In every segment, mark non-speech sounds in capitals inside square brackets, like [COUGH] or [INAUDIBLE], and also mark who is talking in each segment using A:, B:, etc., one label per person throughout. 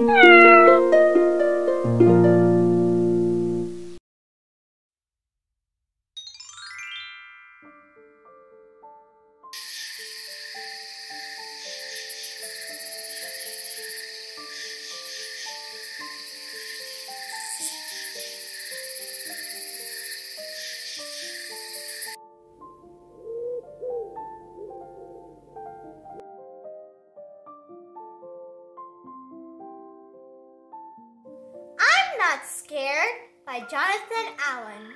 A: Música Not Scared by Jonathan Allen.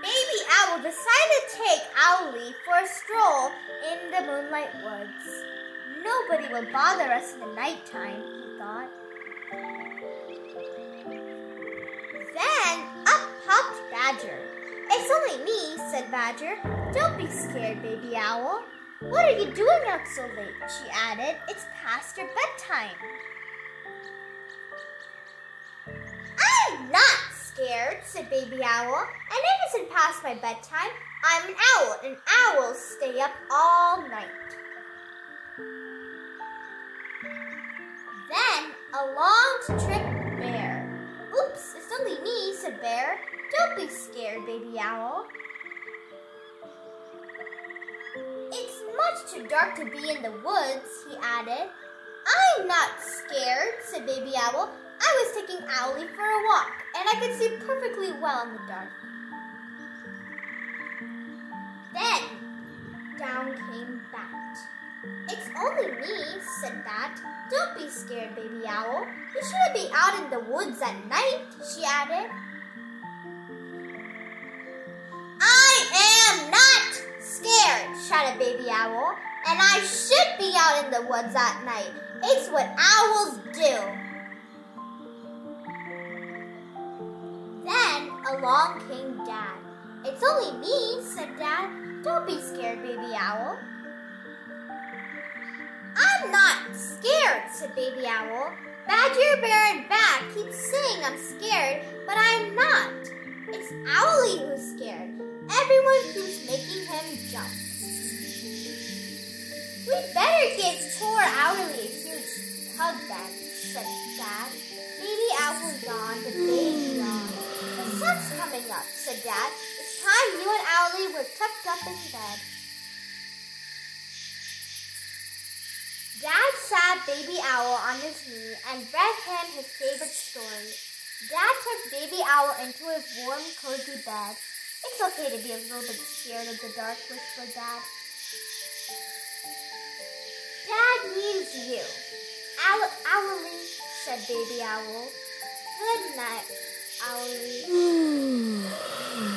A: Baby Owl decided to take Owly for a stroll in the moonlight woods. Nobody will bother us in the nighttime, he thought. Then up popped Badger. It's only me, said Badger. Don't be scared, baby owl. What are you doing out so late? she added. It's past your bedtime. I'm not scared, said Baby Owl, and it isn't past my bedtime. I'm an owl, and owls stay up all night. Then along to trip Bear. Oops, it's only me, said Bear. Don't be scared, Baby Owl. Much too dark to be in the woods, he added. I'm not scared, said Baby Owl. I was taking Owly for a walk, and I could see perfectly well in the dark. Then, down came Bat. It's only me, said Bat. Don't be scared, Baby Owl. You shouldn't be out in the woods at night, she added. Scared, shouted Baby Owl, and I should be out in the woods at night. It's what owls do. Then along came Dad. It's only me, said Dad. Don't be scared, Baby Owl. I'm not scared, said Baby Owl. Badger, Bear, and Bat keep saying I'm scared, but I'm not. It's Owly who's scared. Everyone keeps making him jump. We better give poor Owly a huge hug then, said Dad. Baby Owl yawned, the baby yawned. The sun's coming up, said Dad. It's time you and Owly were tucked up in bed. Dad sat Baby Owl on his knee and read him his favorite story. Dad took Baby Owl into his warm, cozy bed it's okay to be a little bit scared of the dark, whispered Dad. Dad needs you. Owl, Owly, said Baby Owl. Good night, Owly. [SIGHS] [SIGHS] [SIGHS]